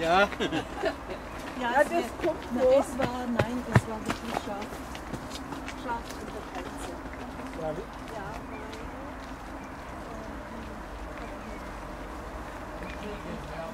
Ja. Ja, Ja, es, das guckt na, vor. es war, nein, es war wirklich scharf. Scharf in der Grenze. Ja, wie- Ja, weil, äh,